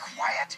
quiet.